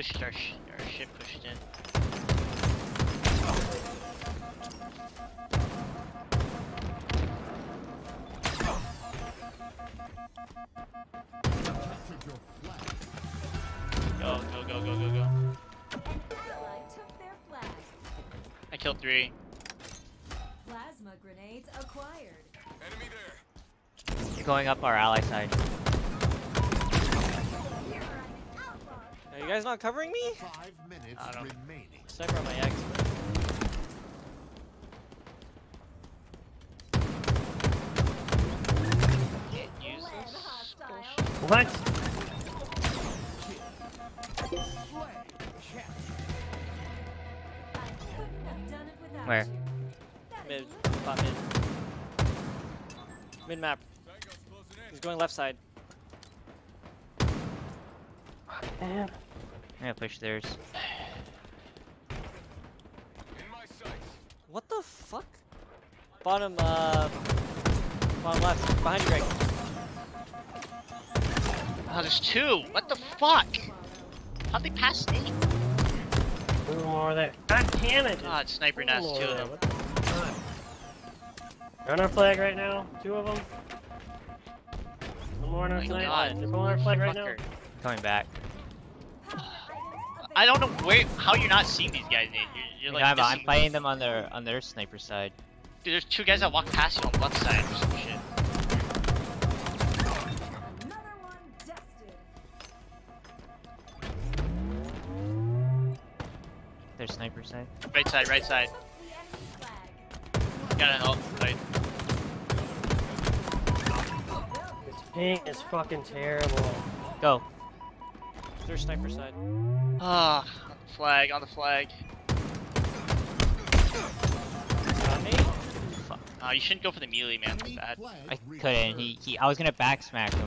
pushed our, sh our ship pushed in. Go, go, go, go, go, go. Ally took their flag. I killed three. Plasma grenades acquired. Enemy there. You're going up our ally side. Guys not covering me? Five minutes I don't- remaining. Sniper on my X. Can't use Land this. hostile. What? I couldn't have done it without Where? you. That is Mid. Bot mid. Mid map. Tango's closing in. He's going left side. I'm gonna push theirs. In my sights. What the fuck? Bottom, uh. Bottom left. Behind you, Greg. Oh, there's two. What the fuck? How'd they pass me? Two more there. God damn it! God, sniper nest, Two two of them. what the fuck? They're on our flag right now. Two of them. One more on our My flag. God. They're pulling our flag right now. Coming back. I don't know where, how you're not seeing these guys, Nate. You're, you're like, I'm, uh, I'm missing- fighting them on their on their sniper side. Dude, there's two guys that walk past you on the left side or some shit. Another. Their sniper side. Right side, right side. Took the. Gotta help. Right. This ping is fucking terrible. Go. Their sniper side. Ah, on the flag, on the flag. Got me? Oh, you shouldn't go for the melee, man. That's bad. I couldn't. He he. I was gonna back smack him.